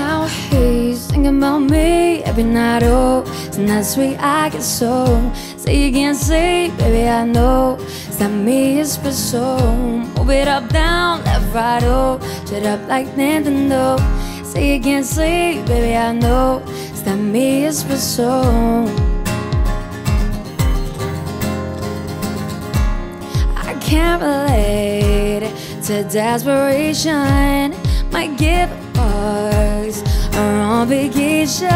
Now he's thinking about me every night. Oh, not sweet. I get so say you can't sleep, baby. I know it's not me. It's for so move it up, down, left, right. Oh, shut up like Nintendo. Say you can't sleep, baby. I know it's not me. It's for so. I can't relate to desperation. Vacation,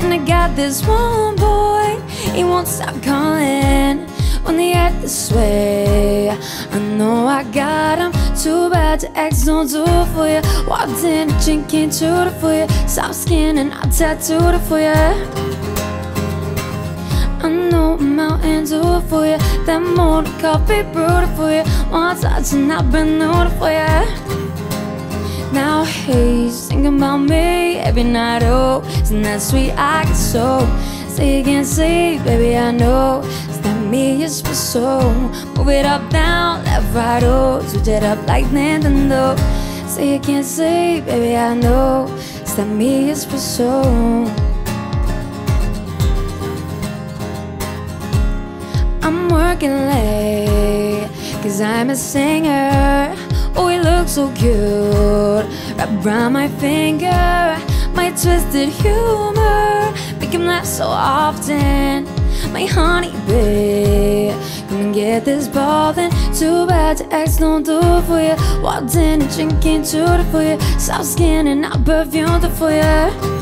and I got this one boy. He won't stop calling when they act this way. I know I got him. Too bad the ex don't do it for you. Walked in, drinking it for you. Soft skin and I tattooed it for you. I know a mountain do it for you. That morning coffee brewed it for you. One touch and I've been it for you. Thinking about me every night. Oh, isn't that sweet? I get so say you can't sleep, baby. I know it's not me. It's for so move it up, down, left, right. Oh, switch it up like Nintendo. Say you can't sleep, baby. I know it's not me. It's for so. I'm working late, cause I'm a singer. Oh, he looks so cute. Around my finger, my twisted humor. Make him laugh so often. My honey babe, come and get this ball then. Too bad the ex don't do it for you. Walked in and drinking to it for you. Soft skin and I perfumed it for you.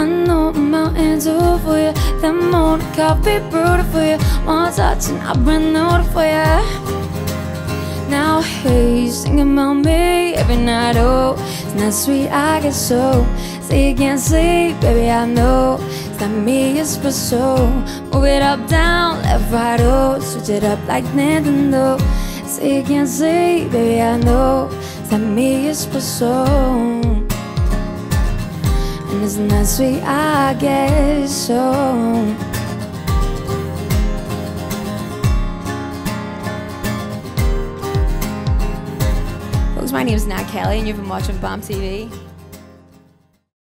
I know a mountain do for you. That morning coffee it for you. One touch and I new it for you. Now he's thinking about me every night. Oh, it's not sweet. I get so say you can't sleep, baby. I know it's not me. It's for so move it up, down, left, right. Oh, switch it up like Nintendo. Say you can't sleep, baby. I know it's not me. It's for so. And it's not sweet? I guess so. My name is Nat Kelly, and you've been watching Bomb TV.